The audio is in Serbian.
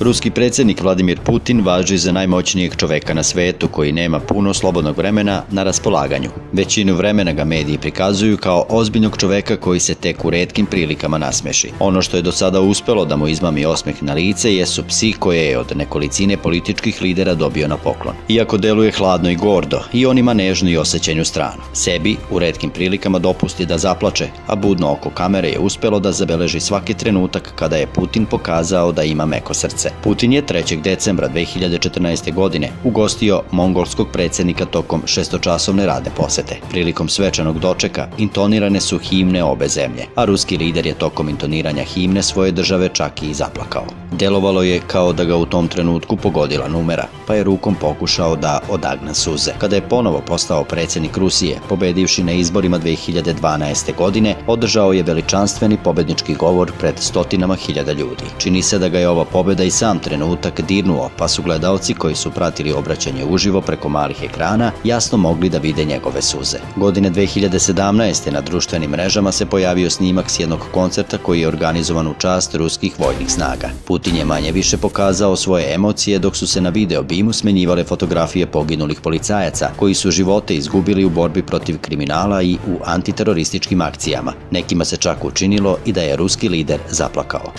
Ruski predsjednik Vladimir Putin važi za najmoćnijeg čoveka na svetu koji nema puno slobodnog vremena na raspolaganju. Većinu vremena ga mediji prikazuju kao ozbiljnog čoveka koji se tek u redkim prilikama nasmeši. Ono što je do sada uspelo da mu izmami osmeh na lice jesu psi koje je od nekolicine političkih lidera dobio na poklon. Iako deluje hladno i gordo, i on ima nežnu i osjećajnu stranu. Sebi u redkim prilikama dopusti da zaplače, a budno oko kamere je uspelo da zabeleži svaki trenutak kada je Putin pokazao da ima meko srce. Putin je 3. decembra 2014. godine ugostio mongolskog predsjednika tokom šestočasovne radne posete. Prilikom svečanog dočeka intonirane su himne obe zemlje, a ruski lider je tokom intoniranja himne svoje države čak i zaplakao. Delovalo je kao da ga u tom trenutku pogodila numera, pa je rukom pokušao da odagna suze. Kada je ponovo postao predsjednik Rusije, pobedivši na izborima 2012. godine, održao je veličanstveni pobednički govor pred stotinama hiljada ljudi. Čini se da ga je ova pobeda i sam trenutak dirnuo, pa su gledalci koji su pratili obraćanje uživo preko malih ekrana jasno mogli da vide njegove suze. Godine 2017. na društvenim mrežama se pojavio snimak s jednog koncerta koji je organizovan u čast ruskih vojnih snaga. Putin je manje više pokazao svoje emocije dok su se na video bimu smenjivale fotografije poginulih policajaca koji su živote izgubili u borbi protiv kriminala i u antiterorističkim akcijama. Nekima se čak učinilo i da je ruski lider zaplakao.